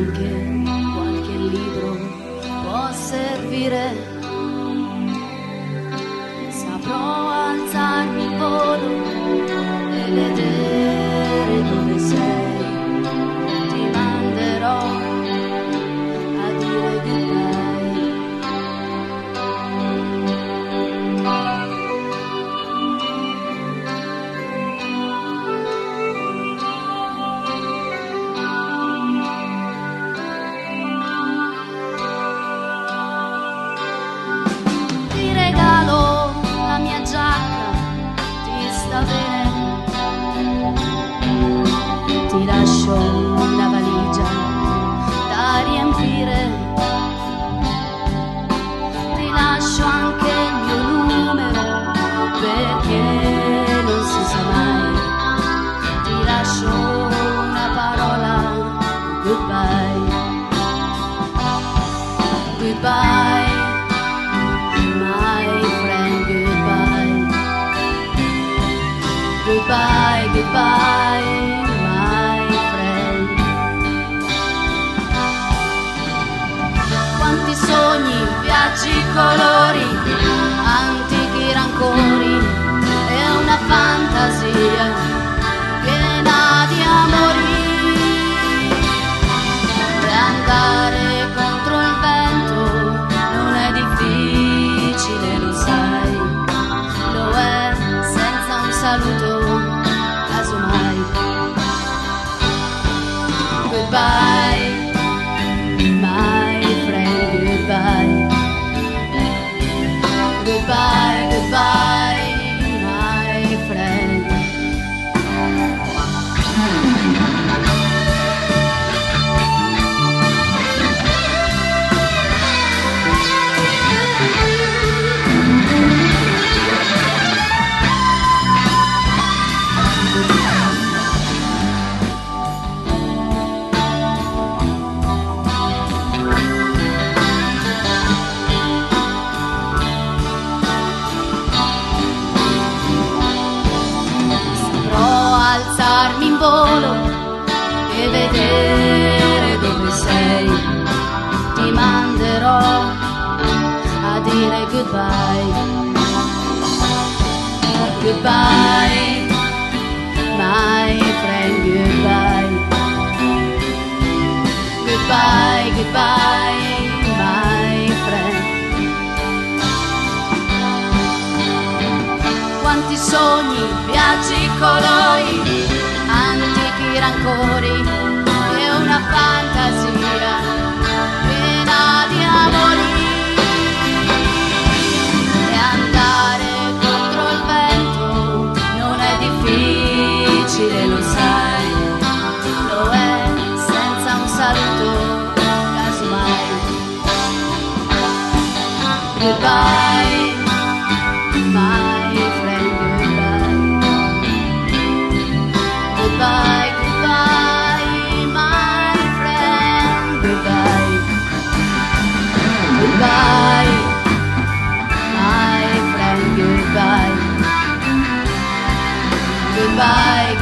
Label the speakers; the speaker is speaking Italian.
Speaker 1: anche qualche libro può servire goodbye. My friend, goodbye. Goodbye, goodbye. Quanti sogni, viaggi. goodbye. Goodbye, my friend, goodbye. Goodbye, goodbye, my friend. Quanti sogni, viaggi, colori, antichi rancori. Goodbye, my friend, goodbye. Goodbye. goodbye, my friend, goodbye. Goodbye.